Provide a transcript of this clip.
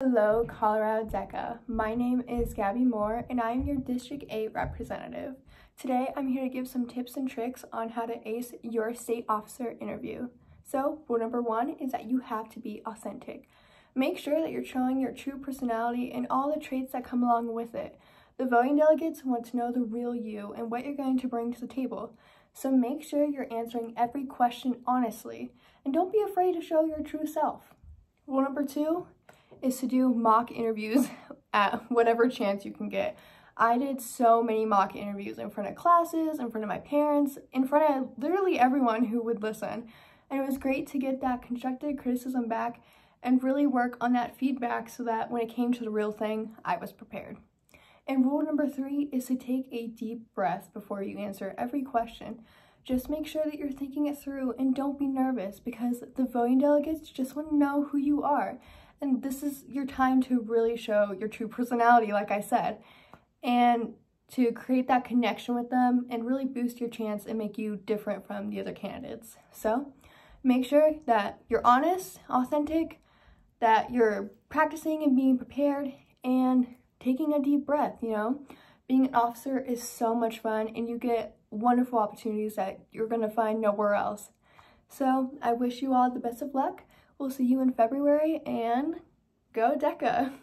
Hello, Colorado DECA. My name is Gabby Moore and I am your District 8 representative. Today, I'm here to give some tips and tricks on how to ace your state officer interview. So, rule number one is that you have to be authentic. Make sure that you're showing your true personality and all the traits that come along with it. The voting delegates want to know the real you and what you're going to bring to the table. So make sure you're answering every question honestly and don't be afraid to show your true self. Rule number two is to do mock interviews at whatever chance you can get. I did so many mock interviews in front of classes, in front of my parents, in front of literally everyone who would listen. And it was great to get that constructive criticism back and really work on that feedback so that when it came to the real thing, I was prepared. And rule number three is to take a deep breath before you answer every question. Just make sure that you're thinking it through and don't be nervous because the voting delegates just want to know who you are. And this is your time to really show your true personality, like I said, and to create that connection with them and really boost your chance and make you different from the other candidates. So make sure that you're honest, authentic, that you're practicing and being prepared and taking a deep breath, you know? Being an officer is so much fun and you get wonderful opportunities that you're to find nowhere else. So I wish you all the best of luck. We'll see you in February and go DECA!